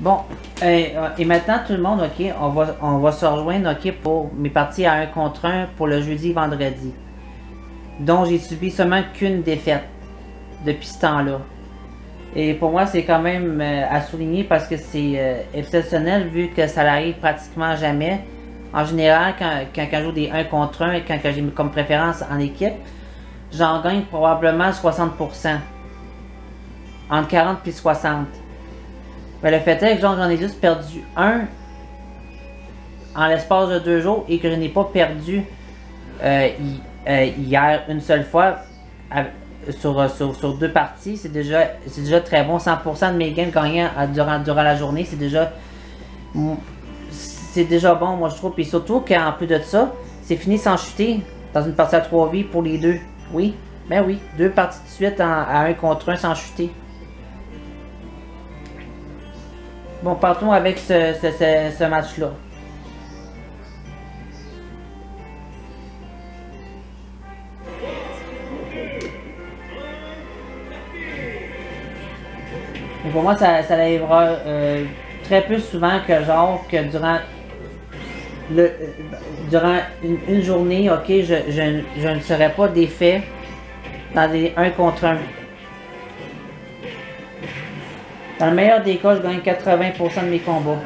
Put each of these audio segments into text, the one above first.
Bon, euh, et maintenant tout le monde, ok, on va, on va se rejoindre, ok, pour mes parties à un contre un pour le jeudi vendredi. Dont j'ai subi seulement qu'une défaite depuis ce temps-là. Et pour moi, c'est quand même euh, à souligner parce que c'est euh, exceptionnel vu que ça n'arrive pratiquement jamais. En général, quand, quand, quand, je joue des 1 contre 1 et quand, quand j'ai comme préférence en équipe, j'en gagne probablement 60%. Entre 40 et 60. Mais le fait est que j'en ai juste perdu un en l'espace de deux jours et que je n'ai pas perdu euh, euh, hier une seule fois sur, sur, sur deux parties. C'est déjà, déjà très bon. 100% de mes gains gagnants durant, durant la journée, c'est déjà c'est déjà bon, moi je trouve. Puis surtout qu'en plus de ça, c'est fini sans chuter dans une partie à trois vies pour les deux. Oui, ben oui, deux parties de suite à un contre un sans chuter. Bon, partons avec ce, ce, ce, match-là. pour moi, ça, ça arrivera euh, très peu souvent que genre que durant le euh, durant une, une, journée, ok, je, je, je ne serai pas défait dans des 1 contre 1. Dans le meilleur des cas, je gagne 80% de mes combats.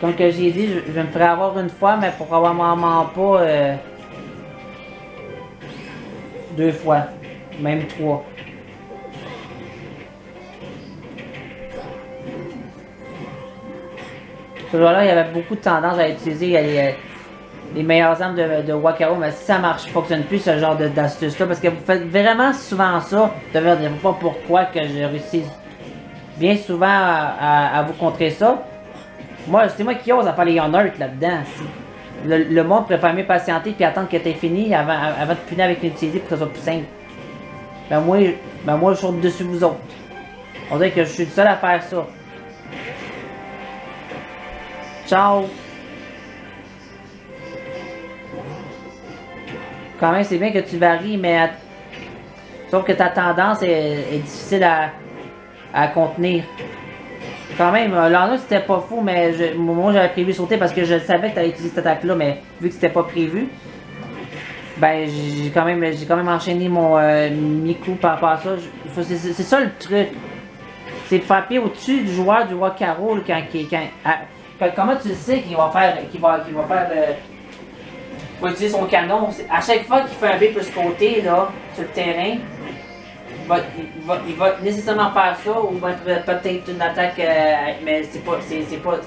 Comme que j'ai dit, je, me ferai avoir une fois, mais probablement pas euh, deux fois, même trois. Ce joueur-là, il y avait beaucoup de tendance à utiliser les, les meilleures armes de, de Wakaro, mais ça marche, fonctionne plus ce genre d'astuce-là, parce que vous faites vraiment souvent ça, de ne pas pourquoi que je réussis bien souvent à, vous contrer ça. Moi, c'est moi qui ose à faire les honneurs là-dedans. Le, monde préfère mieux patienter puis attendre que t'aies fini avant, avant de punir avec une utilité pour que ça soit plus simple. Ben moi, ben moi je suis dessus vous autres. On dirait que je suis le seul à faire ça. Ciao! Quand même, c'est bien que tu varies, mais... Sauf que ta tendance est, difficile à, à contenir. Quand même, euh, c'était pas fou, mais je, moi j'avais prévu sauter parce que je savais que tu allais utiliser cette attaque-là, mais vu que c'était pas prévu, ben j'ai quand même j'ai quand même enchaîné mon euh, mi-coup par rapport à ça. C'est ça le truc. C'est de frapper au-dessus du joueur du roi carreau quand, quand, comment tu sais qu'il va faire qu'il va, qu'il va faire va utiliser son canon. À chaque fois qu'il fait un B plus côté là, sur le terrain, il, va, il va nécessairement faire ça ou peut-être une attaque, euh, mais c'est pas, c'est, pas,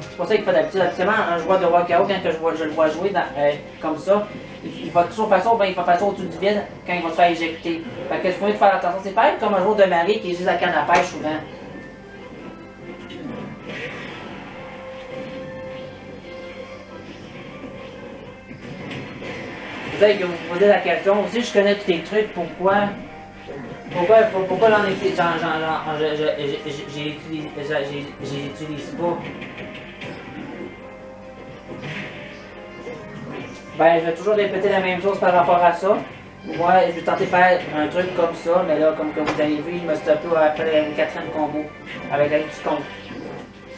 c'est pas ça qu'il fait d'habitude. Habituellement, un joueur de Wakao, quand je, vois, je le vois jouer euh, comme ça, il, va toujours faire ça, ben, il va faire ça au-dessus du vide quand il va se faire éjecter. Fait que il faut faire attention. C'est pareil comme un joueur de marée qui est juste à canne à pêche souvent. Vous savez que vous posez la question aussi, je connais tous les trucs, pourquoi pourquoi, pourquoi j'en j'utilise pas? Ben, je vais toujours répéter la même chose par rapport à ça. Moi, je vais tenter de faire un truc comme ça, mais là, comme que vous avez vu, il me stoppe après le quatrième combo avec la du compte.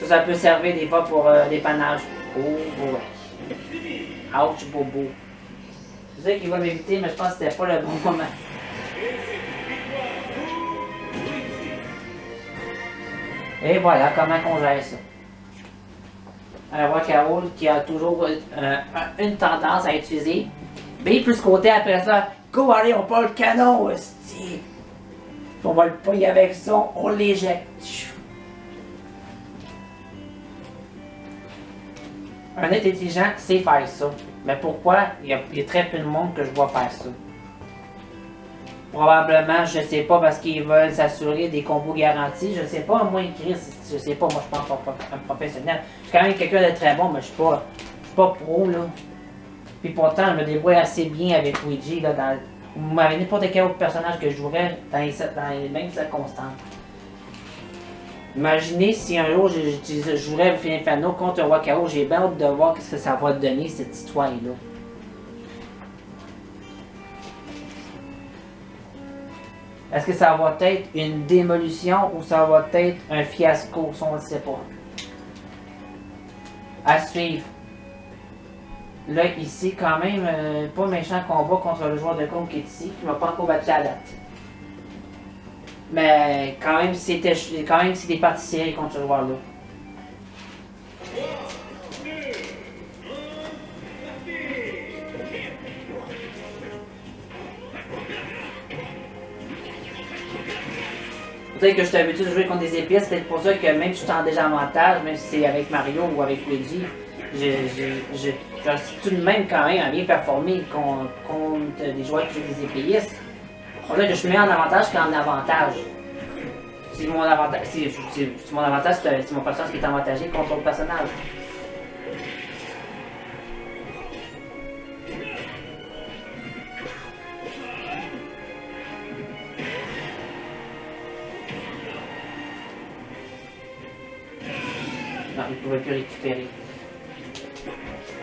Ça, ça peut servir des fois pour euh, dépannage. Oh, boy. Ouch, bobo. Je sais qu'il va m'éviter, mais je pense que c'était pas le bon moment. Et voilà comment on gère ça. Un roi Carole qui a toujours euh, une tendance à utiliser B plus côté après ça. Go, allez, on prend le canon. On va le payer avec ça, on l'éjecte. Un être intelligent sait faire ça. Mais pourquoi? Il y, a, très peu de monde que je vois faire ça? Probablement, je sais pas, parce qu'ils veulent s'assurer des combos garantis. Je sais pas, moi, Chris, je sais pas, moi, je pense pas un professionnel. Je suis quand même quelqu'un de très bon, mais je suis pas, je suis pas pro, là. Puis pourtant, je me débrouille assez bien avec Luigi, là, dans... Vous m'avez n'importe quel autre personnage que je jouerais dans les mêmes circonstances. Imaginez si un jour je, jouerais Fano contre Wakao, j'ai bien hâte de voir ce que ça va donner cette histoire-là. Est-ce que ça va être une démolition ou ça va être un fiasco, si on ne sait pas. À suivre. Là, ici, quand même, euh, pas méchant combat contre le joueur de compte qui est ici, qui m'a pas encore battu à date. Mais quand même, c'était quand même c'est des contre ce joueur-là. Peut-être que je suis habitué de jouer contre des épices, c'est peut-être pour ça que même si je suis en déjà avantage, même si c'est avec Mario ou avec Luigi, je, je, tout de même quand même à bien performer contre, contre des joueurs qui jouent des épéistes. On dirait que je suis meilleur en avantage qu'en avantage. C'est mon avantage, c'est mon avantage, c'est mon personnage qui est avantagé contre l'autre personnage. Non, il ne pouvait plus récupérer.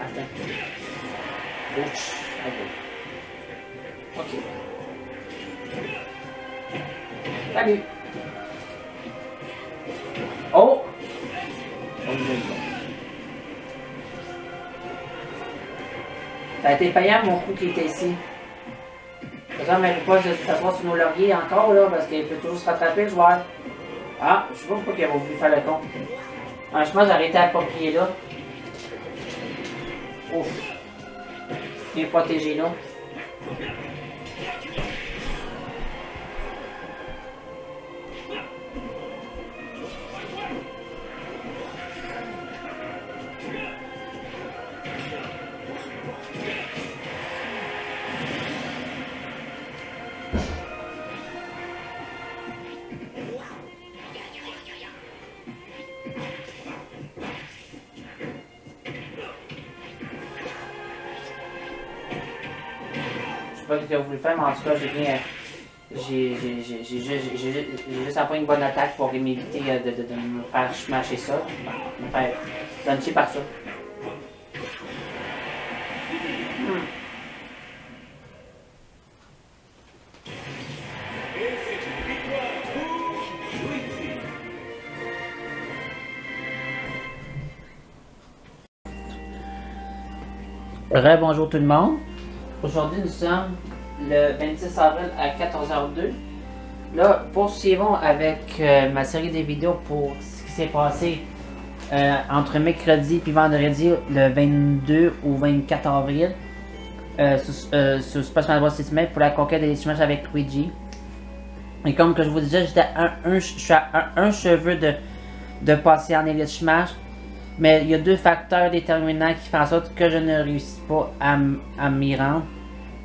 Attends. Ouch. Ok. Salut. Oh! Ça a été payant mon coup qui était ici. Ça ne pas de s'asseoir sur nos lauriers encore là, parce qu'il peut toujours se rattraper le joueur. Ah, je sais pas pourquoi il a voulu faire le con. Je j'ai arrêté à approprier là. Ouf. Bien protégé là. Pas ce qu'il a voulu faire, mais en tout cas, j'ai bien. J'ai juste appris une bonne attaque pour m'éviter de, me faire smasher ça. Me faire luncher par ça. Hmm. Rebonjour tout le monde. Aujourd'hui, nous sommes le 26 avril à 14h02. Là, poursuivons avec euh, ma série de vidéos pour ce qui s'est passé euh, entre mercredi et vendredi, le 22 ou 24 avril, euh, sur, Super Smash Bros. Pour la conquête des Smash avec Luigi. Et comme que je vous disais, j'étais un, je suis à un, cheveu de, passer en Elite. Mais il y a deux facteurs déterminants qui font en sorte que je ne réussis pas à, à m'y rendre.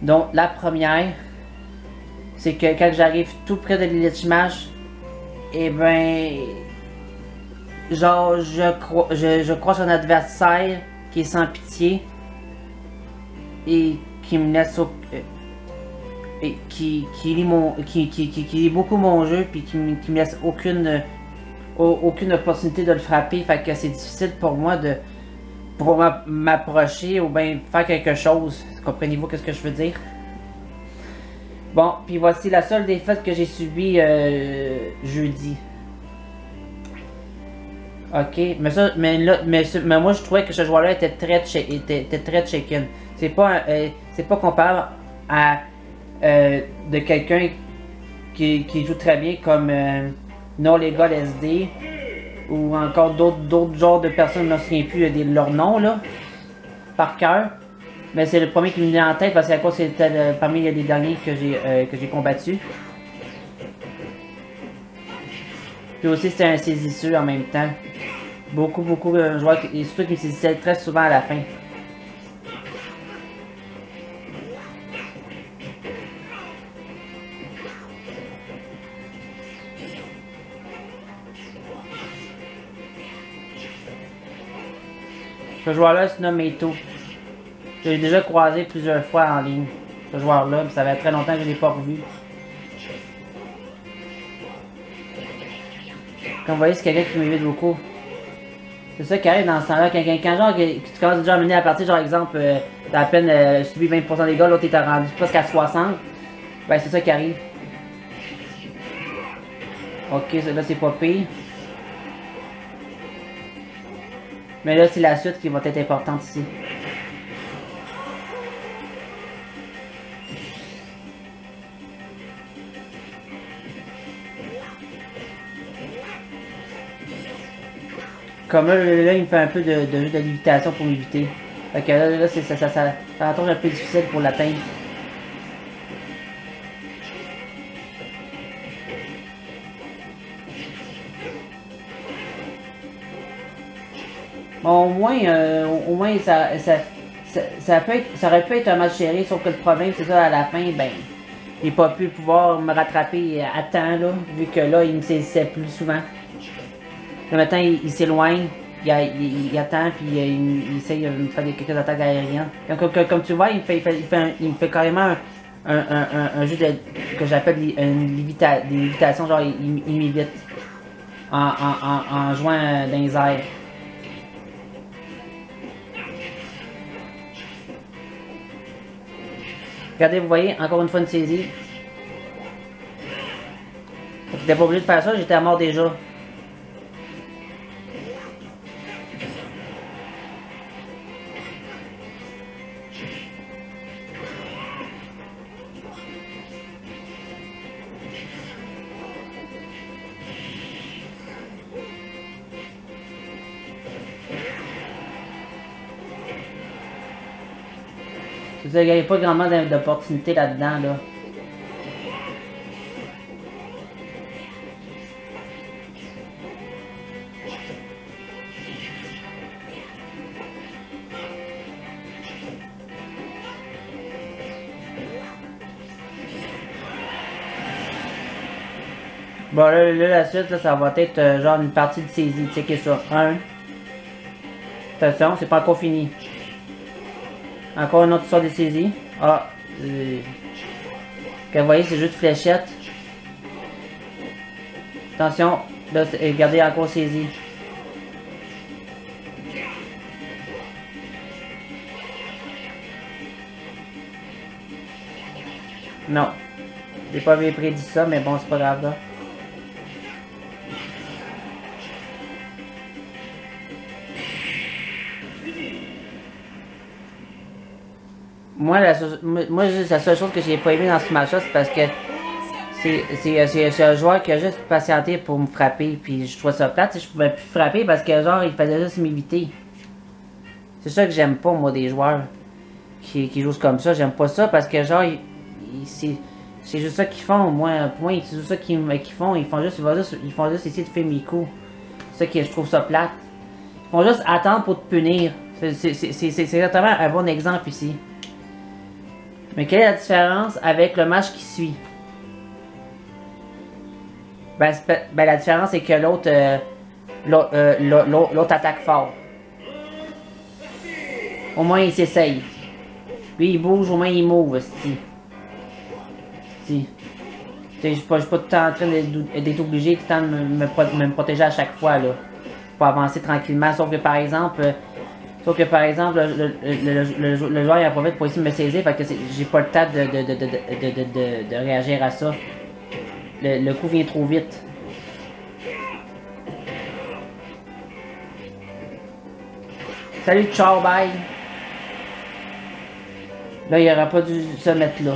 Donc, la première, c'est que quand j'arrive tout près de l'élite Smash, eh ben, genre, je crois, je, je un adversaire qui est sans pitié et qui me laisse euh, qui, qui lit mon, qui, qui, lit beaucoup mon jeu puis qui, qui me laisse aucune aucune opportunité de le frapper. Fait que c'est difficile pour moi de pour m'approcher ou bien faire quelque chose. Comprenez-vous ce que je veux dire? Bon, puis voici la seule défaite que j'ai subie euh, jeudi. Ok, mais ça, mais là, mais, moi je trouvais que ce joueur-là était très, était, était. C'est pas, euh, c'est pas comparable à euh, de quelqu'un qui, qui, joue très bien comme non les gars SD ou encore d'autres genres de personnes, je ne me souviens plus de leur nom là, par cœur. Mais c'est le premier qui me vient en tête parce que c'était parmi les derniers que j'ai euh, combattu. Puis aussi c'était un saisisseux en même temps. Beaucoup, beaucoup de joueurs, et surtout qui me saisissaient très souvent à la fin. Ce joueur-là se nomme Eto. Je l'ai déjà croisé plusieurs fois en ligne. Ce joueur-là, ça fait très longtemps que je ne l'ai pas revu. Comme vous voyez, c'est quelqu'un qui m'évite beaucoup. C'est ça qui arrive dans ce temps-là. Quand, genre, tu commences déjà à mener à partir, genre exemple, euh, t'as à peine euh, subi 20% des gars, l'autre est rendu presque à 60. Ben c'est ça qui arrive. Ok, là c'est pas pire. Mais là c'est la suite qui va être importante ici. Comme là, il me fait un peu de, de, de lévitation pour m'éviter. Fait là, ça, ça, ça, ça un peu difficile pour l'atteindre. Au moins, euh, au moins ça, ça, ça, ça, peut être, ça aurait pu être un match serré, sauf que le problème, c'est ça, à la fin, ben, il n'a pas pu pouvoir me rattraper à temps, là, vu que là, il me saisissait plus souvent. Le matin, il, s'éloigne, il, il, attend, puis il, il, essaye de me faire quelques attaques aériennes. Comme, comme, tu vois, il me fait, il fait, il fait, il fait carrément un, un, un, un jeu que j'appelle une lévita, des lévitations, genre il, il m'évite en, en, en, en jouant dans les airs. Regardez, vous voyez, encore une fois une saisie. J'étais pas obligé de faire ça, j'étais à mort déjà. N'y avait pas grandement d'opportunités là-dedans, là. Bon, là, là, la suite, là, ça va être euh, genre une partie de saisie. Checkez ça. 1. Attention, c'est pas encore fini. Encore une autre histoire de saisie. Ah, euh, vous voyez, c'est juste fléchette. Attention, là, regardez encore saisie. Non. J'ai pas bien prédit ça, mais bon, c'est pas grave là. Moi, la, moi, la seule chose que j'ai pas aimé dans ce match-là, c'est parce que c'est un joueur qui a juste patienté pour me frapper. Puis je trouve ça plate, je pouvais plus frapper parce que genre, il faisait juste m'éviter. C'est ça que j'aime pas, moi, des joueurs qui, qui, jouent comme ça. J'aime pas ça parce que genre, c'est juste ça qu'ils font. Moi, pour moi, c'est juste ça qu'ils font. Ils font juste, ils font juste, essayer de faire mes coups. C'est ça que je trouve ça plate. Ils font juste attendre pour te punir. C'est exactement un bon exemple ici. Mais quelle est la différence avec le match qui suit? Ben, ben la différence c'est que l'autre euh, euh, l'autre attaque fort. Au moins il s'essaye. Lui il bouge, au moins il move, si. Si. Je suis pas, tout le temps en train d'être obligé de me, me, protéger à chaque fois là. Pour avancer tranquillement. Sauf que par exemple, Sauf que par exemple, le, le, le, joueur il pas vite pour essayer de me saisir, fait que j'ai pas le temps de, de, de, de, réagir à ça. Le, coup vient trop vite. Salut, ciao, bye! Là, il aurait pas dû se mettre là.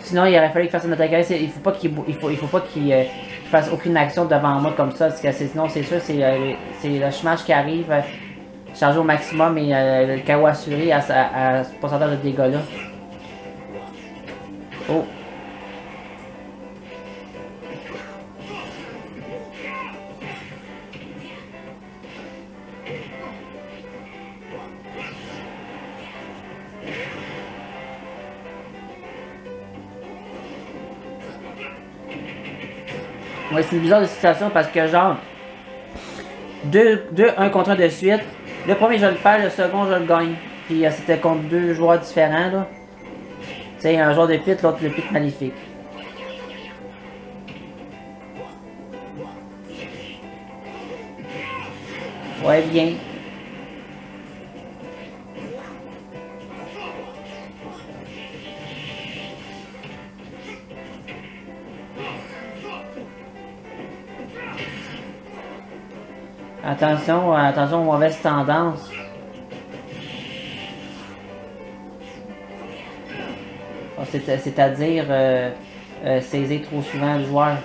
Sinon, il aurait fallu qu'il fasse une attaque. Il faut pas qu'il il faut, il faut pas qu'il euh, fasse aucune action devant moi comme ça, parce que sinon, c'est sûr, c'est euh, le chômage qui arrive, euh, chargé au maximum et euh, le KO assuré à, à, à ce pourcentage de dégâts-là. Oh! Ouais, c'est une bizarre situation parce que genre, 2, 1 contre 1 de suite. Le premier, je le perds, le second, je le gagne. Puis euh, c'était contre deux joueurs différents, là. Tu sais, un joueur de pit, l'autre le pit maléfique. Ouais, bien. Attention, attention aux mauvaises tendances. Oh, c'est-à-dire euh, euh, saisir trop souvent le joueur.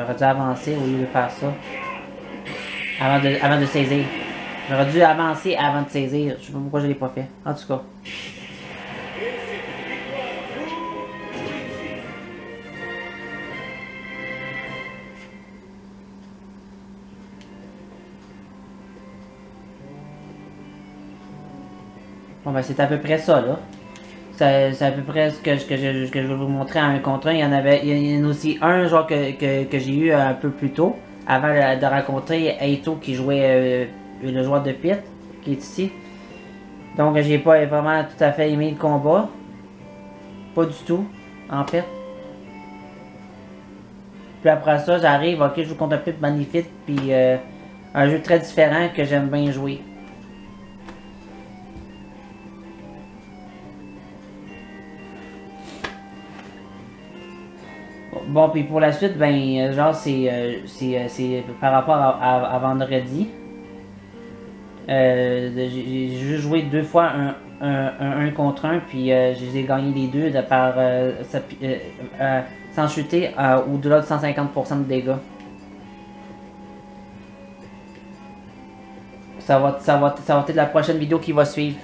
J'aurais dû avancer au lieu de faire ça. Avant de, avant de saisir. J'aurais dû avancer avant de saisir. Je sais pas pourquoi je l'ai pas fait. En tout cas. Bon ben c'est à peu près ça là. C'est à peu près ce que, que, je, que je vais vous montrer en un contre un. Il y en avait il y en a aussi un que, que, que j'ai eu un peu plus tôt, avant de rencontrer Eito qui jouait euh, le joueur de Pit, qui est ici. Donc j'ai pas vraiment tout à fait aimé le combat. Pas du tout, en fait. Puis après ça, j'arrive, ok, je joue contre un Pit magnifique, puis euh, un jeu très différent que j'aime bien jouer. Bon, puis pour la suite, ben, euh, genre, c'est euh, euh, c'est par rapport à, vendredi. j'ai juste joué deux fois un, un, contre un, puis j'ai gagné les deux de par sans chuter au-delà de 150% de dégâts. Ça va, ça, va, ça va être la prochaine vidéo qui va suivre.